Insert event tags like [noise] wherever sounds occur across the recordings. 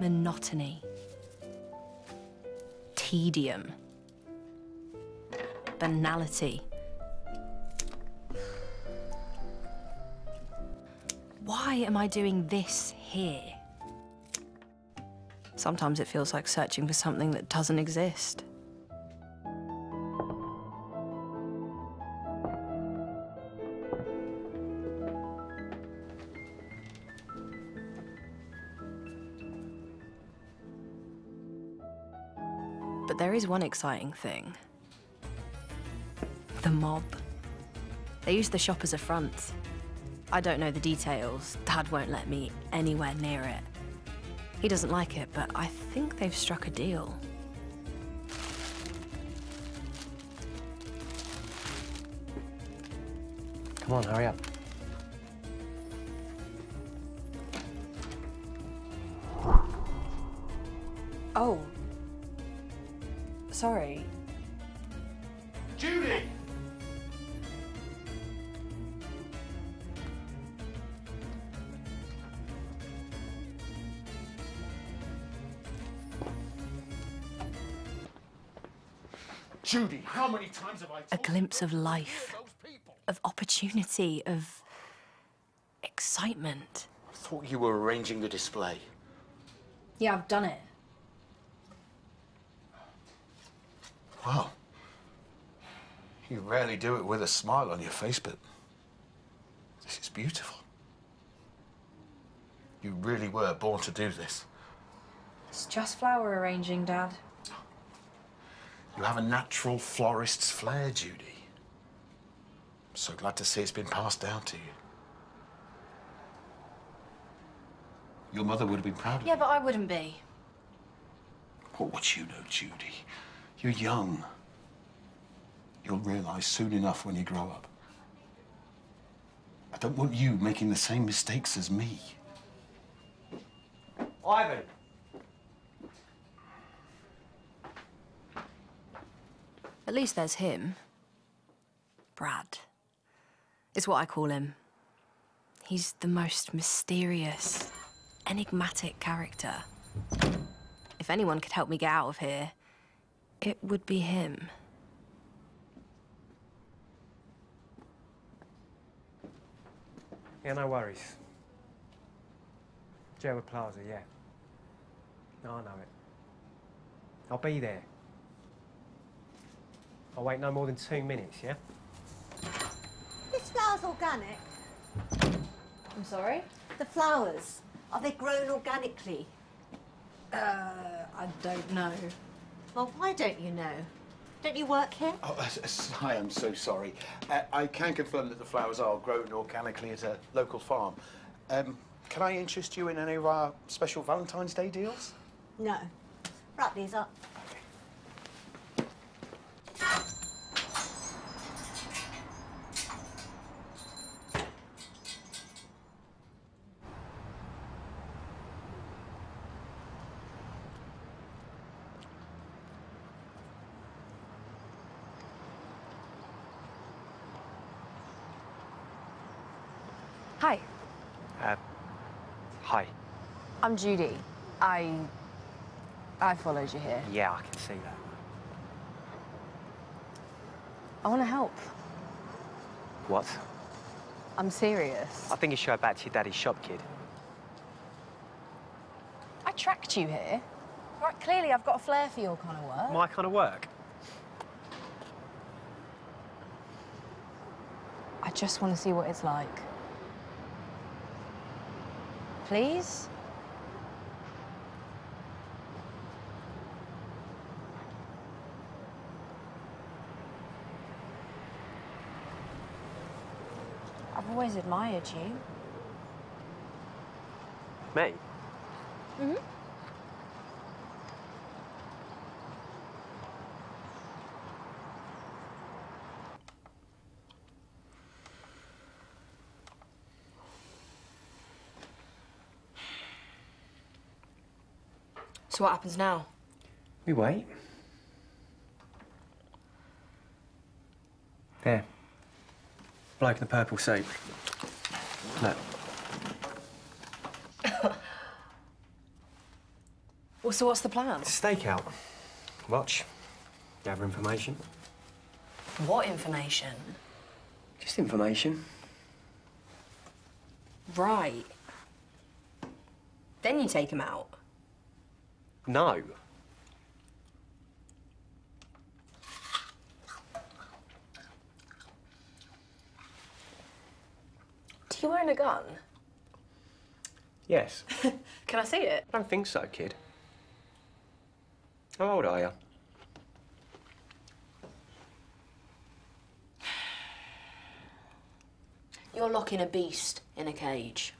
monotony, tedium, banality. Why am I doing this here? Sometimes it feels like searching for something that doesn't exist. But there is one exciting thing. The mob. They use the shop as a front. I don't know the details. Dad won't let me anywhere near it. He doesn't like it, but I think they've struck a deal. Come on, hurry up. Oh. Sorry. Judy! Judy, how many times have I A glimpse of life, of opportunity, of excitement. I thought you were arranging the display. Yeah, I've done it. Well, you rarely do it with a smile on your face, but this is beautiful. You really were born to do this. It's just flower arranging, Dad. You have a natural florist's flair, Judy. I'm so glad to see it's been passed down to you. Your mother would have been proud of Yeah, you. but I wouldn't be. What would you know, Judy? You're young. You'll realize soon enough when you grow up. I don't want you making the same mistakes as me. Ivan! At least there's him. Brad. It's what I call him. He's the most mysterious, enigmatic character. If anyone could help me get out of here, it would be him. Yeah, no worries. Gerwood Plaza, yeah. No, I know it. I'll be there. I'll wait no more than two minutes, yeah? This flower's organic. I'm sorry? The flowers, are they grown organically? Uh, I don't know. Well, why don't you know? Don't you work here? Oh, [laughs] uh, I'm so sorry. Uh, I can confirm that the flowers are grown organically at a local farm. Um, can I interest you in any of our special Valentine's Day deals? No. Wrap these up. Hi, Uh, hi. I'm Judy. I. I followed you here. Yeah, I can see that. I want to help. What? I'm serious. I think you should go back to your daddy's shop, kid. I tracked you here. Right, clearly I've got a flair for your kind of work. My kind of work. I just want to see what it's like. Please? I've always admired you. Me? Mm-hmm. So what happens now? We wait. There. Bloke in the purple suit. Look. [laughs] Well, so what's the plan? Stakeout. Watch. Gather information. What information? Just information. Right. Then you take him out. No. Do you own a gun? Yes. [laughs] Can I see it? I don't think so, kid. How old are you? You're locking a beast in a cage.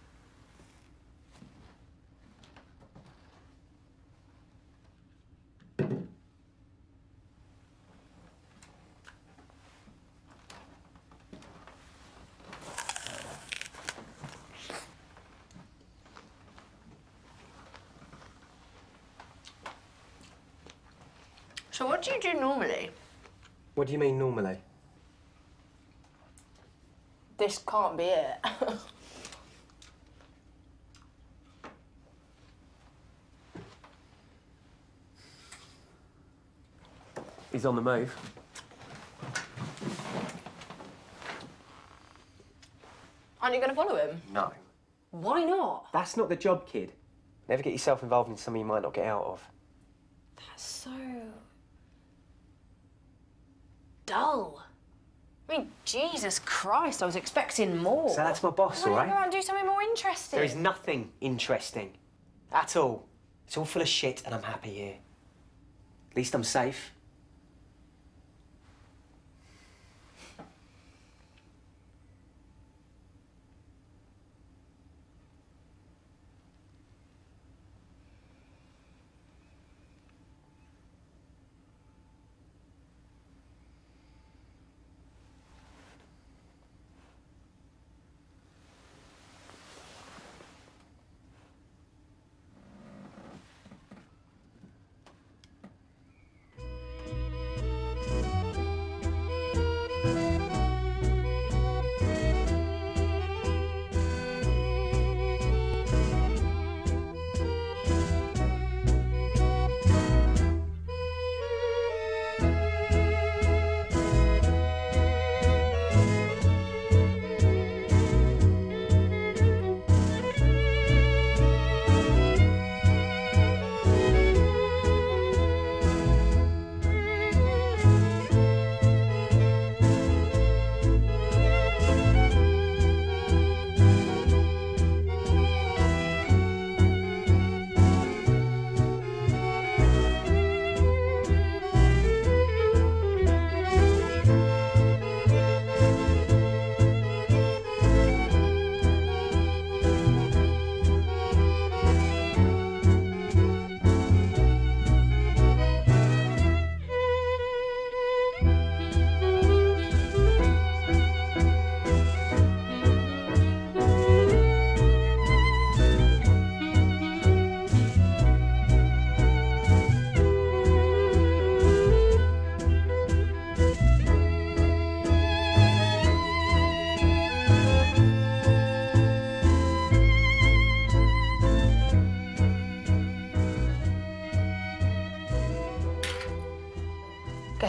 So what do you do normally? What do you mean normally? This can't be it. [laughs] He's on the move. Aren't you going to follow him? No. Why not? That's not the job, kid. Never get yourself involved in something you might not get out of. That's so dull. I mean, Jesus Christ, I was expecting more. So that's my boss, Why all don't you go and do something more interesting? There is nothing interesting. At all. It's all full of shit and I'm happy here. At least I'm safe.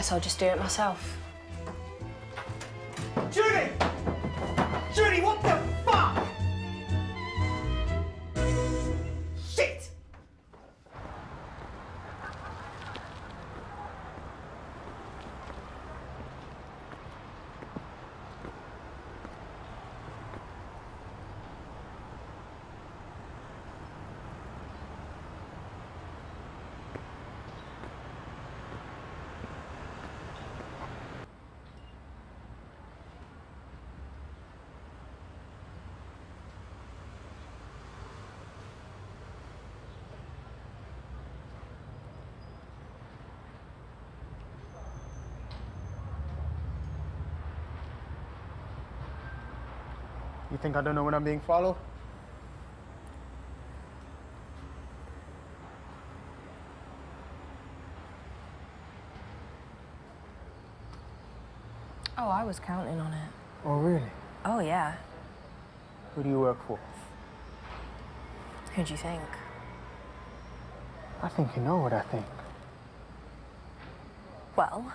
Guess I'll just do it myself. Judy! Judy, what the fuck? Shit! You think I don't know when I'm being followed? Oh, I was counting on it. Oh, really? Oh, yeah. Who do you work for? Who do you think? I think you know what I think. Well,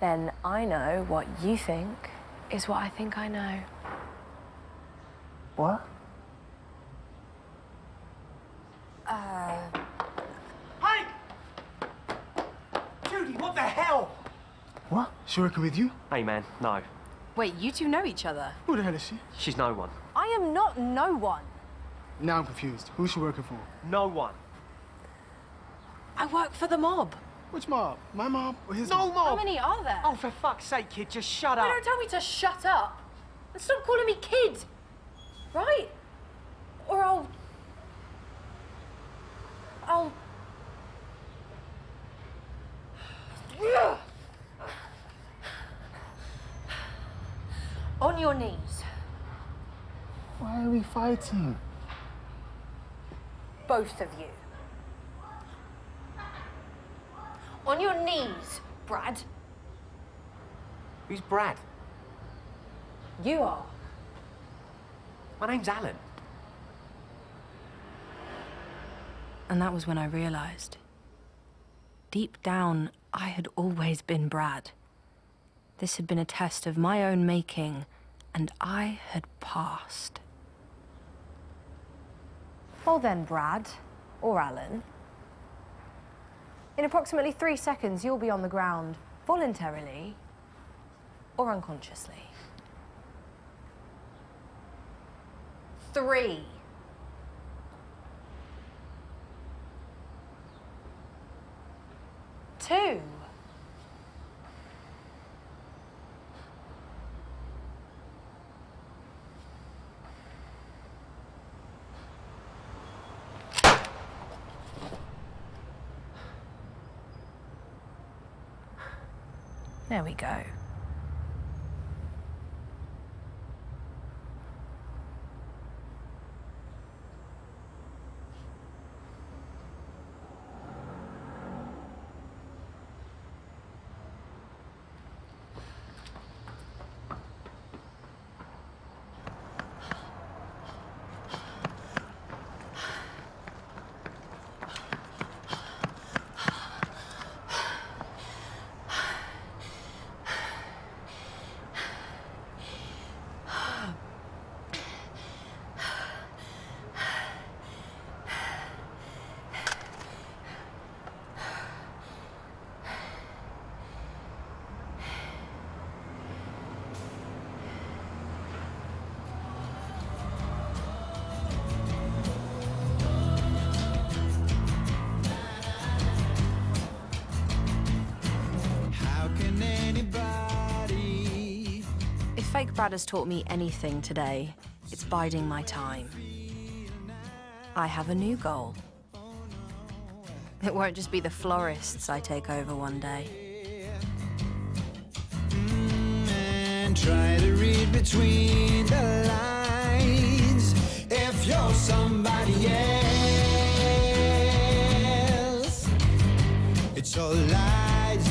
then I know what you think is what I think I know. What? Uh... Hey! Judy, what the hell? What? She working with you? Hey, man, no. Wait, you two know each other? Who the hell is she? She's no one. I am not no one. Now I'm confused. Who's she working for? No one. I work for the mob. Which mob? My mob or his No mob? How mob! many are there? Oh, for fuck's sake, kid, just shut up. You don't tell me to shut up. And stop calling me kid. Right? Or I'll. I'll. On your knees. Why are we fighting? Both of you. On your knees, Brad. Who's Brad? You are. My name's Alan. And that was when I realized. Deep down, I had always been Brad. This had been a test of my own making, and I had passed. Well then, Brad, or Alan. In approximately three seconds, you'll be on the ground, voluntarily or unconsciously. Three. Two. There we go. Brad has taught me anything today, it's biding my time. I have a new goal. It won't just be the florists I take over one day. and try to read between the lines if you're somebody else? It's all lies